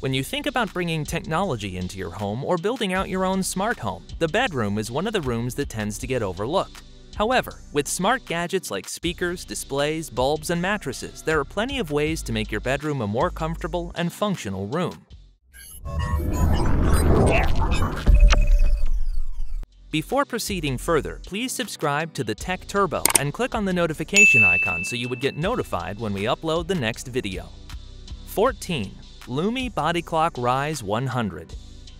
When you think about bringing technology into your home or building out your own smart home, the bedroom is one of the rooms that tends to get overlooked. However, with smart gadgets like speakers, displays, bulbs, and mattresses, there are plenty of ways to make your bedroom a more comfortable and functional room. Before proceeding further, please subscribe to the Tech Turbo and click on the notification icon so you would get notified when we upload the next video. 14. Lumie Body Clock Rise 100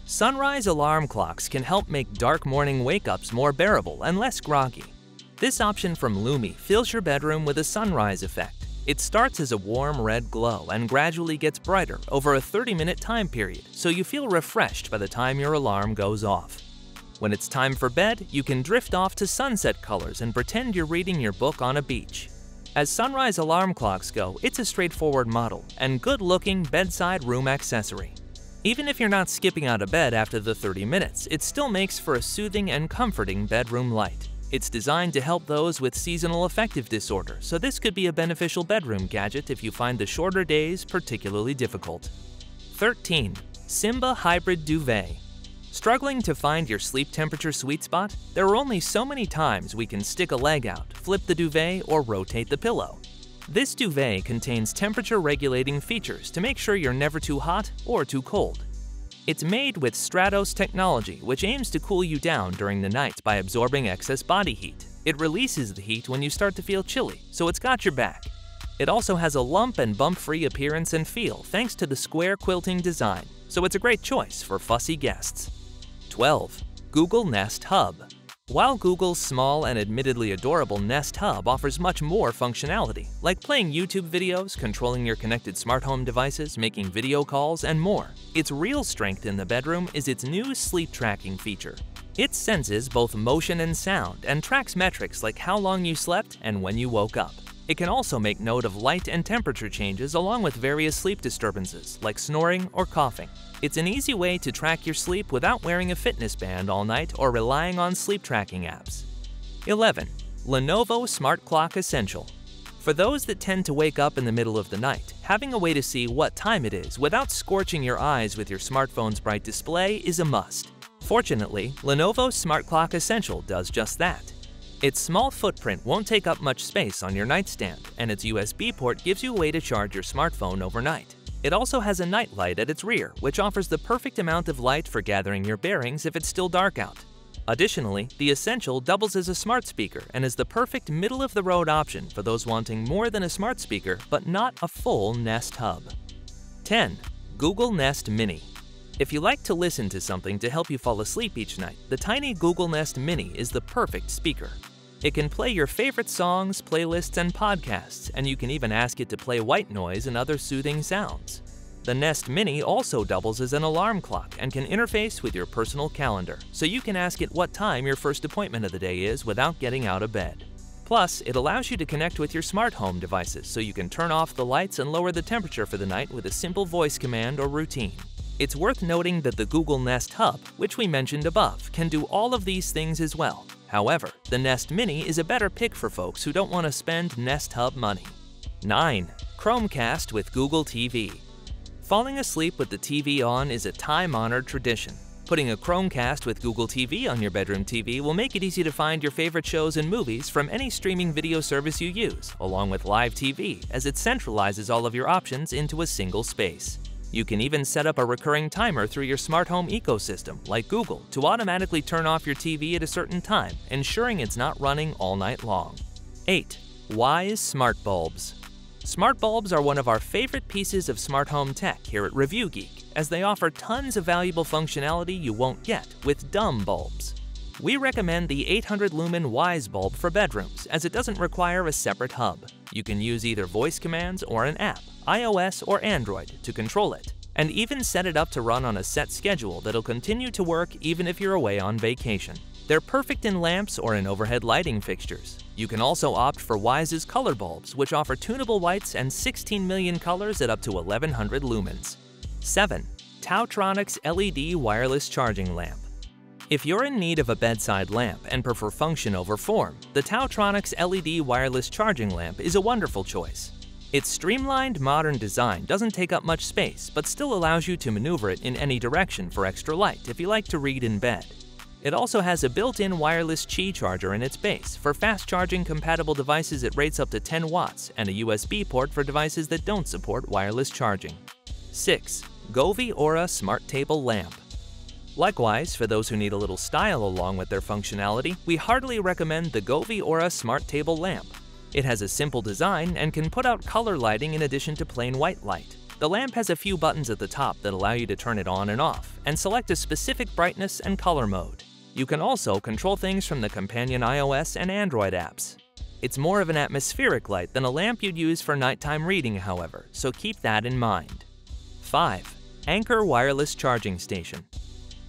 Sunrise alarm clocks can help make dark morning wake-ups more bearable and less groggy. This option from Lumie fills your bedroom with a sunrise effect. It starts as a warm red glow and gradually gets brighter over a 30-minute time period, so you feel refreshed by the time your alarm goes off. When it's time for bed, you can drift off to sunset colors and pretend you're reading your book on a beach. As sunrise alarm clocks go, it's a straightforward model and good-looking bedside room accessory. Even if you're not skipping out of bed after the 30 minutes, it still makes for a soothing and comforting bedroom light. It's designed to help those with seasonal affective disorder, so this could be a beneficial bedroom gadget if you find the shorter days particularly difficult. 13. Simba Hybrid Duvet Struggling to find your sleep temperature sweet spot? There are only so many times we can stick a leg out, flip the duvet, or rotate the pillow. This duvet contains temperature regulating features to make sure you're never too hot or too cold. It's made with Stratos technology, which aims to cool you down during the night by absorbing excess body heat. It releases the heat when you start to feel chilly, so it's got your back. It also has a lump and bump-free appearance and feel thanks to the square quilting design, so it's a great choice for fussy guests. 12. Google Nest Hub While Google's small and admittedly adorable Nest Hub offers much more functionality, like playing YouTube videos, controlling your connected smart home devices, making video calls, and more, its real strength in the bedroom is its new sleep tracking feature. It senses both motion and sound and tracks metrics like how long you slept and when you woke up. It can also make note of light and temperature changes along with various sleep disturbances like snoring or coughing. It's an easy way to track your sleep without wearing a fitness band all night or relying on sleep tracking apps. 11. Lenovo Smart Clock Essential For those that tend to wake up in the middle of the night, having a way to see what time it is without scorching your eyes with your smartphone's bright display is a must. Fortunately, Lenovo's Smart Clock Essential does just that. Its small footprint won't take up much space on your nightstand, and its USB port gives you a way to charge your smartphone overnight. It also has a night light at its rear, which offers the perfect amount of light for gathering your bearings if it's still dark out. Additionally, the Essential doubles as a smart speaker and is the perfect middle-of-the-road option for those wanting more than a smart speaker but not a full Nest Hub. 10. Google Nest Mini If you like to listen to something to help you fall asleep each night, the tiny Google Nest Mini is the perfect speaker. It can play your favorite songs, playlists, and podcasts, and you can even ask it to play white noise and other soothing sounds. The Nest Mini also doubles as an alarm clock and can interface with your personal calendar, so you can ask it what time your first appointment of the day is without getting out of bed. Plus, it allows you to connect with your smart home devices so you can turn off the lights and lower the temperature for the night with a simple voice command or routine. It's worth noting that the Google Nest Hub, which we mentioned above, can do all of these things as well, However, the Nest Mini is a better pick for folks who don't want to spend Nest Hub money. 9. Chromecast with Google TV Falling asleep with the TV on is a time-honored tradition. Putting a Chromecast with Google TV on your bedroom TV will make it easy to find your favorite shows and movies from any streaming video service you use, along with live TV, as it centralizes all of your options into a single space. You can even set up a recurring timer through your smart home ecosystem, like Google, to automatically turn off your TV at a certain time, ensuring it's not running all night long. 8. Wyze Smart Bulbs Smart bulbs are one of our favorite pieces of smart home tech here at Review Geek, as they offer tons of valuable functionality you won't get with dumb bulbs. We recommend the 800 lumen Wyze bulb for bedrooms, as it doesn't require a separate hub. You can use either voice commands or an app, iOS or Android, to control it, and even set it up to run on a set schedule that'll continue to work even if you're away on vacation. They're perfect in lamps or in overhead lighting fixtures. You can also opt for Wyze's color bulbs, which offer tunable whites and 16 million colors at up to 1100 lumens. 7. TaoTronics LED Wireless Charging Lamp if you're in need of a bedside lamp and prefer function over form, the TaoTronics LED wireless charging lamp is a wonderful choice. Its streamlined, modern design doesn't take up much space, but still allows you to maneuver it in any direction for extra light if you like to read in bed. It also has a built-in wireless Qi charger in its base. For fast charging compatible devices, it rates up to 10 watts, and a USB port for devices that don't support wireless charging. 6. Govee Aura Smart Table Lamp Likewise, for those who need a little style along with their functionality, we heartily recommend the Govee Aura Smart Table Lamp. It has a simple design and can put out color lighting in addition to plain white light. The lamp has a few buttons at the top that allow you to turn it on and off, and select a specific brightness and color mode. You can also control things from the companion iOS and Android apps. It's more of an atmospheric light than a lamp you'd use for nighttime reading, however, so keep that in mind. 5. Anker Wireless Charging Station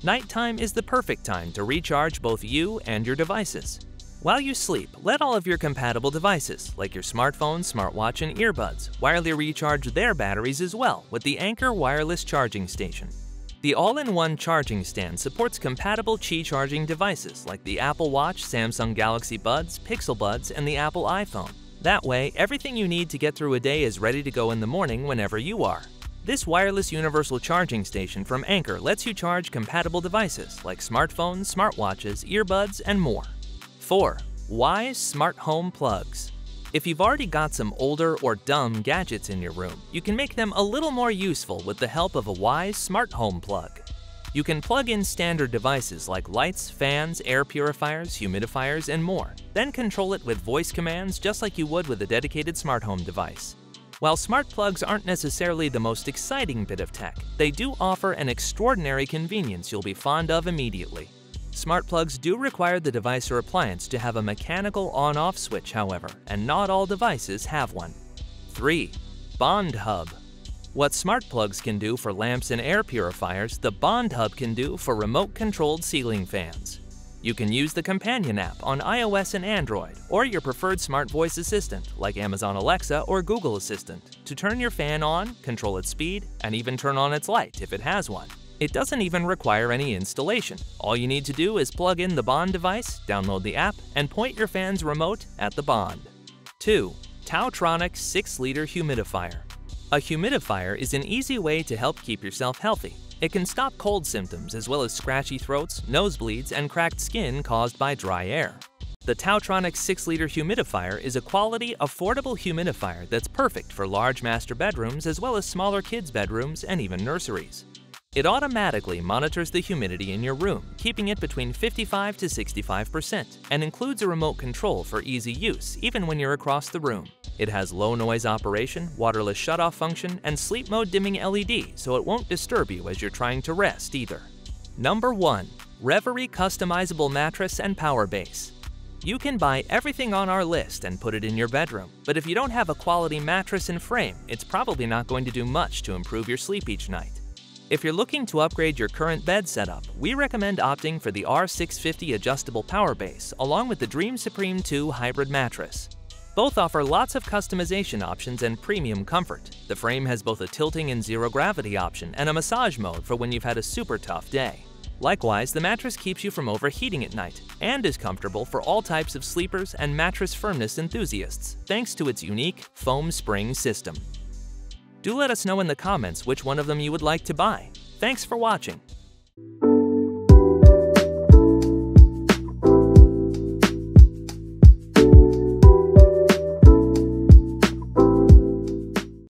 Nighttime is the perfect time to recharge both you and your devices. While you sleep, let all of your compatible devices, like your smartphone, smartwatch, and earbuds, wirelessly recharge their batteries as well with the Anker Wireless Charging Station. The all-in-one charging stand supports compatible Qi charging devices like the Apple Watch, Samsung Galaxy Buds, Pixel Buds, and the Apple iPhone. That way, everything you need to get through a day is ready to go in the morning whenever you are. This wireless universal charging station from Anker lets you charge compatible devices like smartphones, smartwatches, earbuds, and more. 4. Wyze Smart Home Plugs if you've already got some older or dumb gadgets in your room, you can make them a little more useful with the help of a Wyze smart home plug. You can plug in standard devices like lights, fans, air purifiers, humidifiers, and more, then control it with voice commands just like you would with a dedicated smart home device. While smart plugs aren't necessarily the most exciting bit of tech, they do offer an extraordinary convenience you'll be fond of immediately. Smart plugs do require the device or appliance to have a mechanical on-off switch, however, and not all devices have one. 3. Bond Hub What smart plugs can do for lamps and air purifiers, the Bond Hub can do for remote-controlled ceiling fans. You can use the companion app on iOS and Android, or your preferred smart voice assistant like Amazon Alexa or Google Assistant to turn your fan on, control its speed, and even turn on its light if it has one. It doesn't even require any installation. All you need to do is plug in the Bond device, download the app, and point your fan's remote at the Bond. 2. TaoTronic 6-liter humidifier. A humidifier is an easy way to help keep yourself healthy. It can stop cold symptoms as well as scratchy throats, nosebleeds, and cracked skin caused by dry air. The TaoTronic 6-liter humidifier is a quality, affordable humidifier that's perfect for large master bedrooms as well as smaller kids' bedrooms and even nurseries. It automatically monitors the humidity in your room, keeping it between 55 to 65%, and includes a remote control for easy use even when you're across the room. It has low noise operation, waterless shutoff function, and sleep mode dimming LED so it won't disturb you as you're trying to rest either. Number 1. Reverie Customizable Mattress and Power Base you can buy everything on our list and put it in your bedroom, but if you don't have a quality mattress and frame, it's probably not going to do much to improve your sleep each night. If you're looking to upgrade your current bed setup, we recommend opting for the R650 adjustable power base along with the Dream Supreme 2 hybrid mattress. Both offer lots of customization options and premium comfort. The frame has both a tilting and zero gravity option and a massage mode for when you've had a super tough day. Likewise, the mattress keeps you from overheating at night and is comfortable for all types of sleepers and mattress firmness enthusiasts thanks to its unique foam spring system. Do let us know in the comments which one of them you would like to buy. Thanks for watching.